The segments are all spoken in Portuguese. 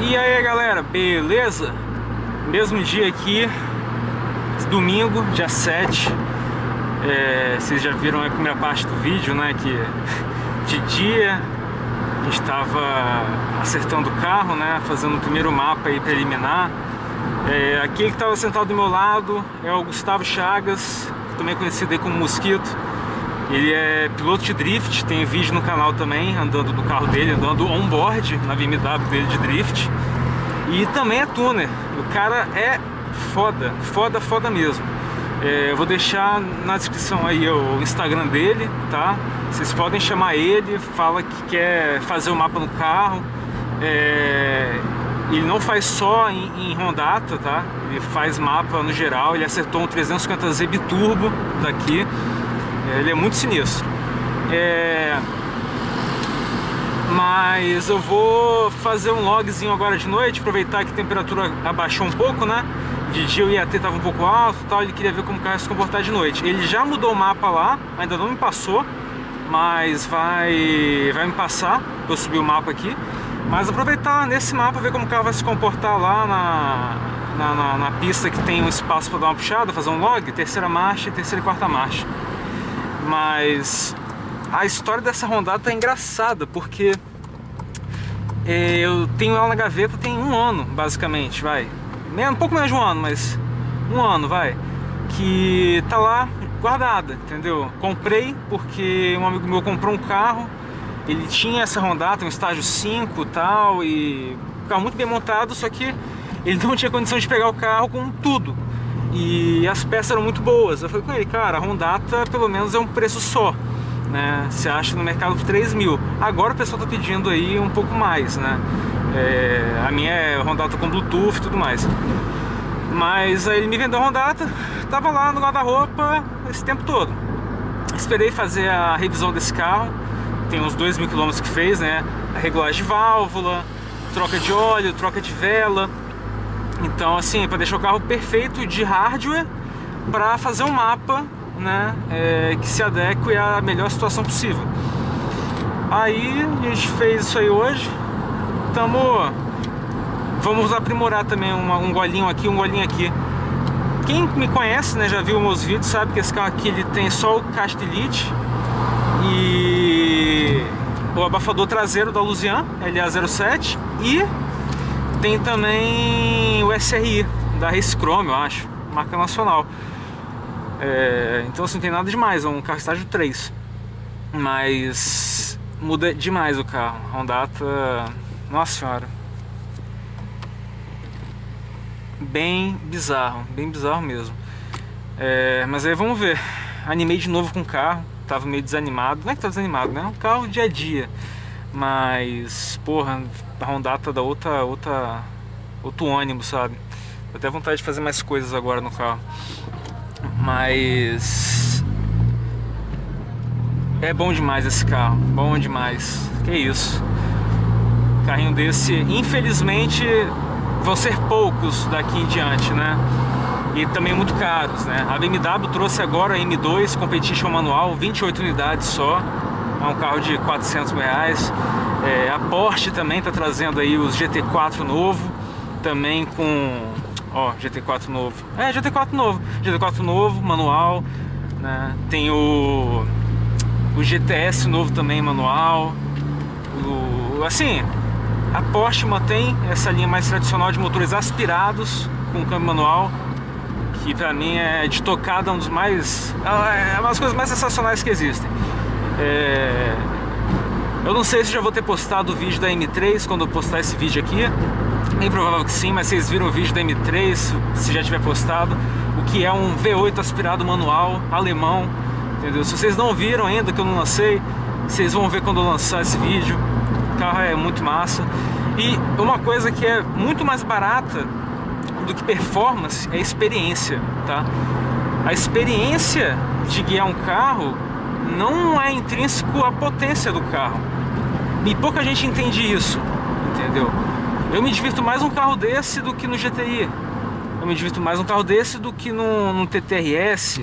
E aí galera, beleza? Mesmo dia aqui, domingo, dia 7 é, Vocês já viram a primeira parte do vídeo, né? Que de dia a gente estava acertando o carro, né? Fazendo o primeiro mapa aí preliminar é, Aquele que estava sentado do meu lado é o Gustavo Chagas, também conhecido aí como Mosquito ele é piloto de drift, tem vídeo no canal também, andando do carro dele, andando on-board na BMW dele de drift. E também é tuner. O cara é foda, foda, foda mesmo. É, eu vou deixar na descrição aí o Instagram dele, tá? Vocês podem chamar ele, fala que quer fazer o mapa no carro. É, ele não faz só em, em Rondata, tá? Ele faz mapa no geral. Ele acertou um 350Z biturbo daqui. Ele é muito sinistro. É... Mas eu vou fazer um logzinho agora de noite, aproveitar que a temperatura abaixou um pouco, né? De dia o IAT estava um pouco alto e tal, ele queria ver como o carro ia se comportar de noite. Ele já mudou o mapa lá, ainda não me passou, mas vai, vai me passar, eu subir o mapa aqui. Mas aproveitar nesse mapa, ver como o carro vai se comportar lá na, na, na, na pista que tem um espaço para dar uma puxada, fazer um log, terceira marcha, terceira e quarta marcha. Mas a história dessa rondada é engraçada, porque é, eu tenho ela na gaveta tem um ano, basicamente, vai. Um pouco menos de um ano, mas um ano, vai. Que tá lá guardada, entendeu? Comprei porque um amigo meu comprou um carro, ele tinha essa rondata, um estágio 5 e tal, e um carro muito bem montado, só que ele não tinha condição de pegar o carro com tudo. E as peças eram muito boas. Eu falei com ele, cara, a Rondata pelo menos é um preço só. Né? Você acha no mercado por 3 mil. Agora o pessoal está pedindo aí um pouco mais, né? É, a minha é Rondata com Bluetooth e tudo mais. Mas aí ele me vendeu a Rondata, tava lá no guarda-roupa esse tempo todo. Esperei fazer a revisão desse carro, tem uns 2 mil quilômetros que fez, né? A regulagem de válvula, troca de óleo, troca de vela. Então, assim, para deixar o carro perfeito de hardware para fazer um mapa, né, é, que se adeque à melhor situação possível. Aí a gente fez isso aí hoje. Tamo, vamos aprimorar também uma, um golinho aqui, um golinho aqui. Quem me conhece, né, já viu meus vídeos, sabe que esse carro aqui ele tem só o elite e o abafador traseiro da Luzian LA07 e tem também o SRI da Race Chrome, eu acho, marca nacional. É, então assim, não tem nada demais, é um carro estágio 3. Mas muda demais o carro. Hondata, nossa senhora. Bem bizarro, bem bizarro mesmo. É, mas aí vamos ver. Animei de novo com o carro, tava meio desanimado. Não é que tava desanimado, né? É um carro dia a dia. Mas, porra, a Rondata da outra, outra, outro ônibus, sabe? Tô até vontade de fazer mais coisas agora no carro. Mas é bom demais esse carro, bom demais. Que isso? Carrinho desse, infelizmente, vão ser poucos daqui em diante, né? E também muito caros, né? A BMW trouxe agora a M2 Competition manual, 28 unidades só. É um carro de 400 mil reais. É, a Porsche também está trazendo aí os GT4 novo, também com, ó, GT4 novo. É, GT4 novo, GT4 novo, manual, né? Tem o o GTS novo também manual. O, assim, a Porsche mantém essa linha mais tradicional de motores aspirados com câmbio manual, que pra mim é de tocada um dos mais, é uma das coisas mais sensacionais que existem. É, eu não sei se já vou ter postado o vídeo da M3 quando eu postar esse vídeo aqui. Bem provável que sim, mas vocês viram o vídeo da M3, se já tiver postado, o que é um V8 aspirado manual alemão, entendeu? Se vocês não viram ainda que eu não lancei, vocês vão ver quando eu lançar esse vídeo. Carro é muito massa. E uma coisa que é muito mais barata do que performance é experiência, tá? A experiência de guiar um carro não é intrínseco à potência do carro. E pouca gente entende isso, entendeu? Eu me divirto mais num carro desse do que no GTI. Eu me divirto mais num carro desse do que no, no TTRS.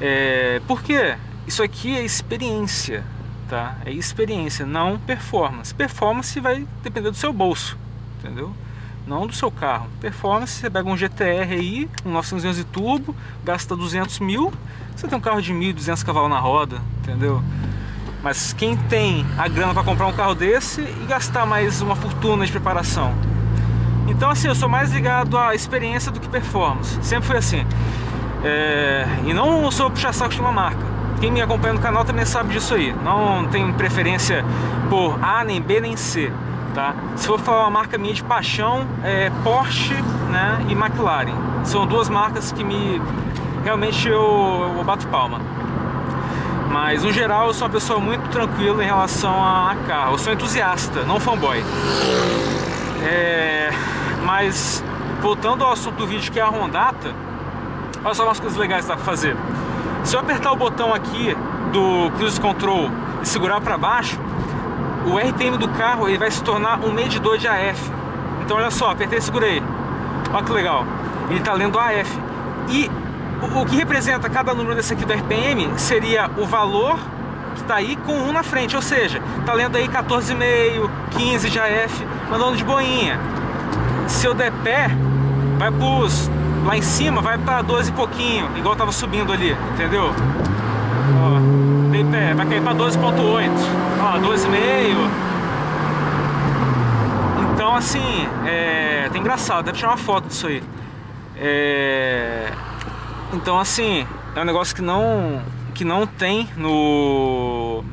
É, por quê? Isso aqui é experiência, tá? É experiência, não performance. Performance vai depender do seu bolso, entendeu? Não do seu carro. Performance, você pega um GTR aí, um 911 turbo, gasta 200 mil, você tem um carro de 1.200 cavalos na roda, entendeu? Mas quem tem a grana para comprar um carro desse e gastar mais uma fortuna de preparação? Então assim, eu sou mais ligado à experiência do que performance. Sempre foi assim. É... E não sou puxa-saco de uma marca. Quem me acompanha no canal também sabe disso aí. Não tenho preferência por A, nem B, nem C. Tá? Se for falar uma marca minha de paixão, é Porsche né, e McLaren. São duas marcas que me realmente eu, eu bato palma. Mas no geral eu sou uma pessoa muito tranquila em relação a carro. Eu sou entusiasta, não fanboy. É... Mas voltando ao assunto do vídeo que é a Rondata, olha só umas coisas legais que dá pra fazer. Se eu apertar o botão aqui do Cruise Control e segurar para baixo, o RPM do carro ele vai se tornar um medidor de AF. Então olha só, apertei e segurei. Olha que legal. Ele está lendo AF. E o, que representa cada número desse aqui do RPM seria o valor que está aí com um na frente. Ou seja, está lendo aí 14,5, 15 de AF, andando de boinha. Se eu der pé, vai pros lá em cima vai para 12 e pouquinho, igual tava subindo ali, entendeu? Ó, dei pé, vai cair para 12.8, ó, 12,5. Então assim, é, tá engraçado, deve tirar uma foto disso aí. É, então assim, é um negócio que não que não tem no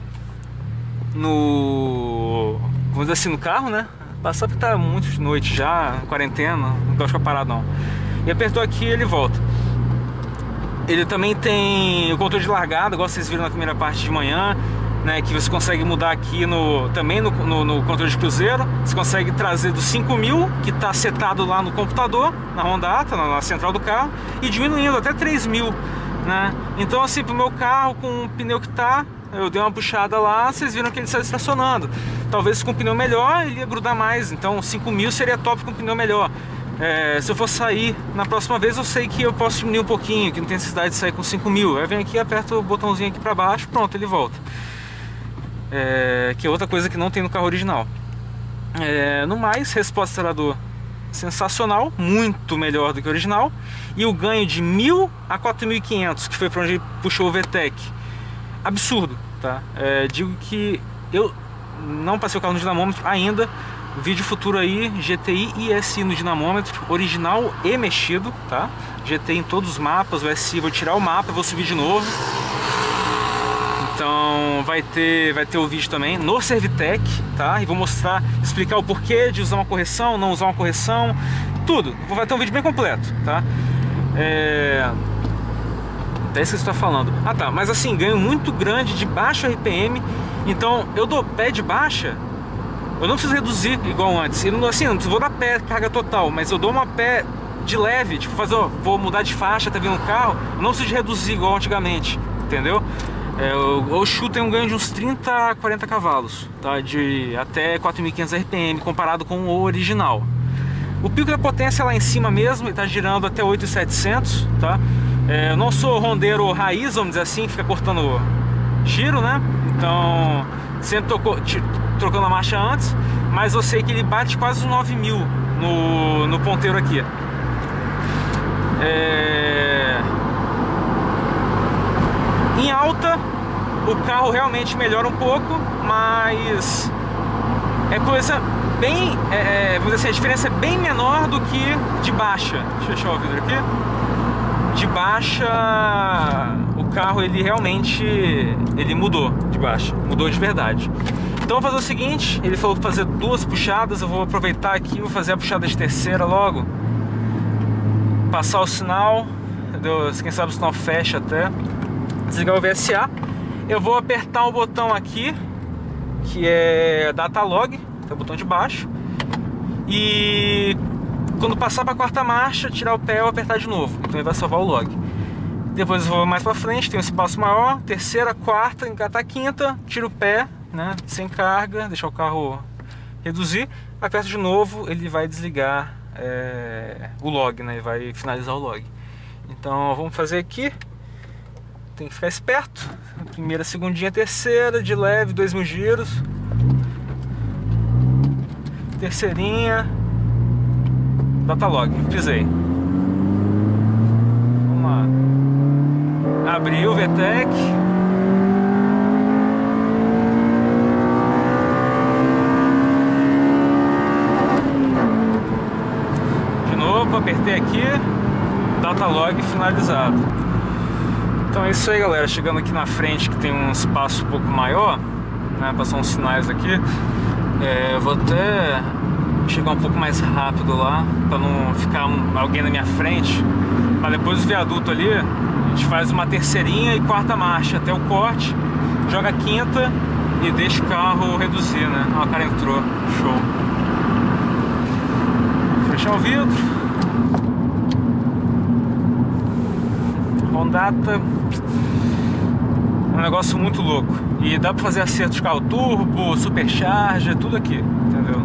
no vamos dizer assim no carro, né? Passar porque tá muito de noite já, quarentena, não gosto de ficar parado não e apertou aqui ele volta. Ele também tem o controle de largada, igual vocês viram na primeira parte de manhã, né, que você consegue mudar aqui no, também no, no, no controle de cruzeiro. Você consegue trazer do 5000, que está setado lá no computador, na Honda na, na central do carro, e diminuindo até 3000. Né? Então assim, pro meu carro com o pneu que tá, eu dei uma puxada lá, vocês viram que ele está estacionando. Talvez com pneu melhor ele ia grudar mais, então 5000 seria top com pneu melhor. É, se eu for sair na próxima vez, eu sei que eu posso diminuir um pouquinho, que não tem necessidade de sair com 5 mil. Aí vem aqui, aperto o botãozinho aqui para baixo, pronto, ele volta. É, que é outra coisa que não tem no carro original. É, no mais, resposta acelerador sensacional, muito melhor do que o original. E o ganho de 1.000 a 4.500, que foi para onde puxou o VTEC. Absurdo, tá? É, digo que eu não passei o carro no dinamômetro ainda, Vídeo futuro aí, GTI e SI no dinamômetro, original e mexido, tá? GTI em todos os mapas, o SI vou tirar o mapa, vou subir de novo. Então vai ter, vai ter o vídeo também no Servitec, tá? E vou mostrar, explicar o porquê de usar uma correção, não usar uma correção, tudo. Vai ter um vídeo bem completo, tá? É... Até isso que você está falando. Ah tá, mas assim, ganho muito grande de baixo RPM. Então eu dou pé de baixa eu não preciso reduzir igual antes. Eu não, assim, não vou dar pé carga total, mas eu dou uma pé de leve, tipo fazer, ó, vou mudar de faixa, tá vindo um carro, eu não preciso reduzir igual antigamente, entendeu? É, o, Shu tem um ganho de uns 30 a 40 cavalos, tá? De até 4.500 RPM comparado com o original. O pico da potência é lá em cima mesmo, ele tá girando até 8.700, tá? É, eu não sou rondeiro raiz, vamos dizer assim, que fica cortando giro, né? Então, sempre tocou, trocando a marcha antes, mas eu sei que ele bate quase 9 mil no, no ponteiro aqui. É... Em alta, o carro realmente melhora um pouco, mas é coisa bem, é, é vamos dizer assim, a diferença é bem menor do que de baixa. Deixa eu fechar o vidro aqui. De baixa, o carro ele realmente ele mudou de baixa, mudou de verdade. Então vou fazer o seguinte, ele falou fazer duas puxadas, eu vou aproveitar aqui, vou fazer a puxada de terceira logo. Passar o sinal, quem sabe o sinal fecha até. Desligar o VSA. Eu vou apertar o botão aqui, que é Data Log, que é o botão de baixo. E quando passar para a quarta marcha, tirar o pé ou apertar de novo. Então ele vai salvar o log. Depois eu vou mais para frente, tem um espaço maior, terceira, quarta, engatar a quinta, tiro o pé né? Sem carga, deixar o carro reduzir, aperto de novo, ele vai desligar é, o log, né? Vai finalizar o log. Então vamos fazer aqui. Tem que ficar esperto. Primeira, segundinha, terceira, de leve, dois mil giros. Terceirinha. Data log, pisei. Vamos lá. Abriu o VTEC. De apertei aqui. Data log finalizado. Então é isso aí, galera. Chegando aqui na frente, que tem um espaço um pouco maior, né? Passar uns sinais aqui. É, vou até chegar um pouco mais rápido lá, para não ficar alguém na minha frente. Mas depois do viaduto ali, a gente faz uma terceirinha e quarta marcha até o corte, joga a quinta e deixa o carro reduzir, né? Ó, o cara entrou, show. Fechar o vidro. Hondata é um negócio muito louco. E dá pra fazer acerto de carro turbo, supercharger, tudo aqui, entendeu?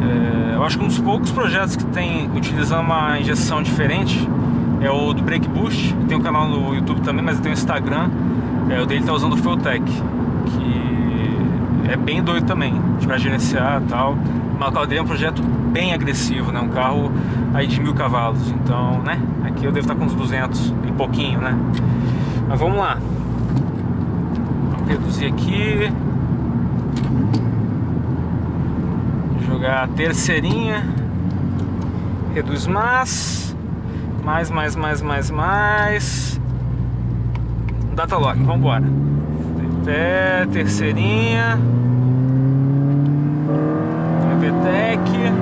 É, eu acho que um dos poucos projetos que tem utilizando uma injeção diferente é o do Brake Boost. Tem um canal no YouTube também, mas tem o Instagram. É, o dele tá usando o Fueltech, que é bem doido também, para gerenciar e tal. Mas o carro é um projeto bem agressivo, né? Um carro aí de mil cavalos. Então, né? Aqui eu devo estar com uns 200 e pouquinho, né? Mas vamos lá. Vou reduzir aqui. Jogar a terceirinha. Reduz mais. Mais, mais, mais, mais, mais. Data log, vamos embora. Até terceirinha. VTEC.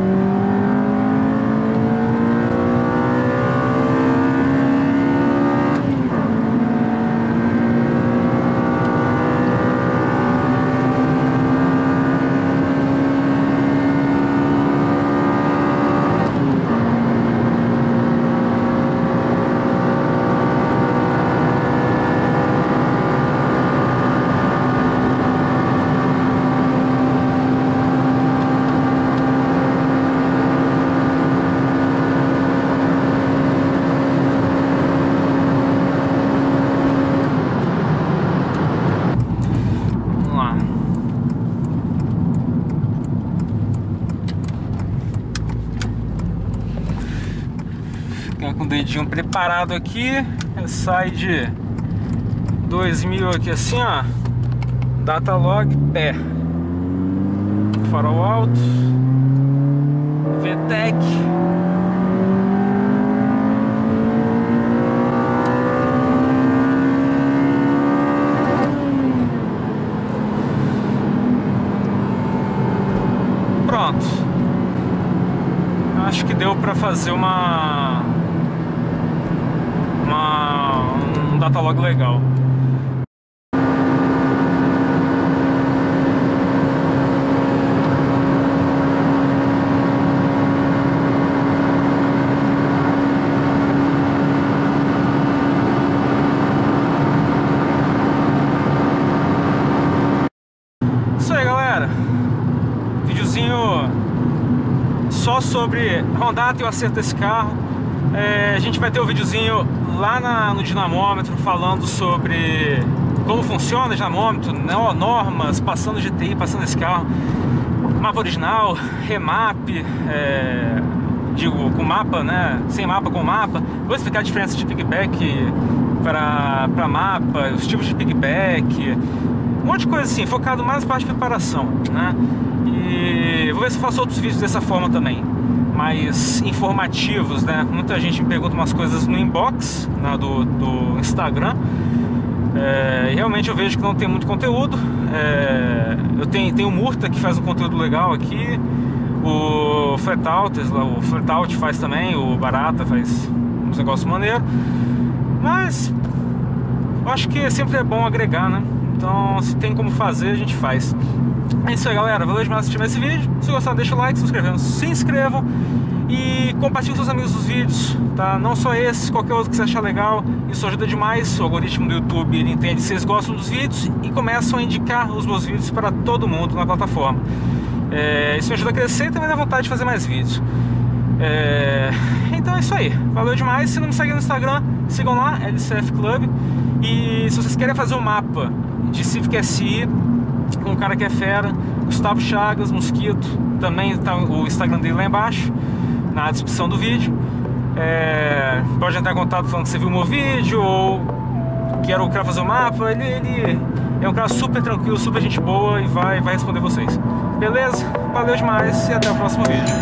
Vamos lá. Ficar com o dedinho preparado aqui. Sai de 2000 aqui assim, ó. Data log pé. Farol alto. VTEC. Pronto. Acho que deu pra fazer uma um datalog legal. Isso aí, galera. Videozinho só sobre Honda e o acerto desse carro. É, a gente vai ter um videozinho lá na- no dinamômetro falando sobre como funciona o dinamômetro, né, normas, passando GTI, passando esse carro, mapa original, remap, é, digo, com mapa, né, sem mapa, com mapa. Vou explicar a diferença de pigback para mapa, os tipos de pigback, um monte de coisa assim, focado mais na parte de preparação, né? E vou ver se eu faço outros vídeos dessa forma também, mais informativos, né? Muita gente me pergunta umas coisas no inbox né, do, do Instagram. É, realmente eu vejo que não tem muito conteúdo. É, eu tenho, tenho o Murta que faz um conteúdo legal aqui. O Flatout, o Flatout faz também, o Barata faz uns negócios maneiros. Mas eu acho que sempre é bom agregar, né? Então, se tem como fazer, a gente faz. É isso aí, galera. Valeu demais assistir esse vídeo. Se gostar, deixa o like, se inscrevam, se inscrevam. E compartilhe com seus amigos os vídeos, tá? Não só esse, qualquer outro que você achar legal. Isso ajuda demais. O algoritmo do YouTube ele entende se vocês gostam dos vídeos e começam a indicar os meus vídeos para todo mundo na plataforma. É, isso me ajuda a crescer e também dá vontade de fazer mais vídeos. É, então é isso aí. Valeu demais. Se não me seguem no Instagram, sigam lá, LCF Club. E se vocês querem fazer um mapa de Civic SI com um cara que é fera, Gustavo Chagas, Mosquito, também tá o Instagram dele lá embaixo na descrição do vídeo. É, pode entrar em contato falando que você viu o meu vídeo ou quero o cara fazer o mapa. Ele, ele é um cara super tranquilo, super gente boa e vai, vai responder vocês. Beleza? Valeu demais e até o próximo vídeo.